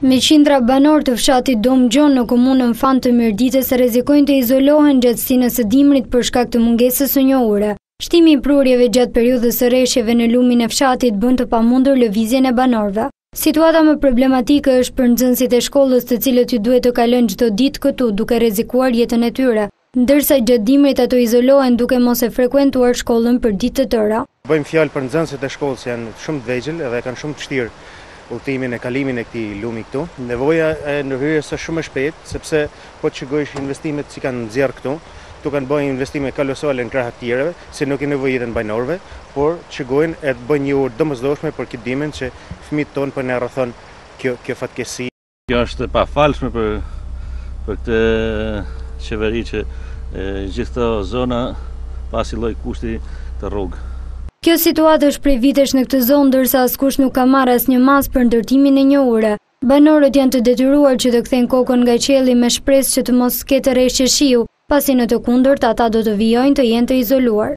Me qindra banorë të fshatit Dom Gjon në komunën Fan të Mirditës rrezikojnë të izolohen gjatë stinës së dimrit për shkak të mungesës së një ure. Shtimi i prurjeve gjatë periudhës së reshjeve në lumin e fshatit bën të pamundur lëvizjen e banorëve. Situata më problematike është për nxënësit e shkollës të cilët ju duhet të kalojnë çdo ditë këtu duke rrezikuar jetën e tyre. Ndërsa gjatë dimrit ato izolohen duke mos e frekuentuar shkollën për ditë të tëra. Bëjmë fjalë për nxënësit e shkollës janë shumë të vegjël edhe kanë shumë të vështirë udhëtimin, kalimin e këtij lumi këtu. Nevoja e ndërhyrjes është shumë e shpejtë, sepse po të shikosh investimet që kanë nxjerrë këtu, këtu kanë bërë investime kalosale në krahë të tjerë, se nuk i nevojiten banorëve, por të shikojnë e të bëjnë një urë të domosdoshme për këtë dimër që fëmijët tonë po na rrethon kjo fatkeqësi. Kjo është e pafalshme për këtë qeveri që gjithë këto zona pa asnjë lloj kushti të rrugë. Kjo situatë është prej vitesh në këtë zonë, ndërsa askush nuk ka marrë asnjë masë për ndërtimin e një ure. Banorët janë të detyruar që të kthejnë kokën nga qielli me shpresë që të mos ketë reshje shiu, pasi në të kundërt ata do të vijojnë të jenë të izoluar.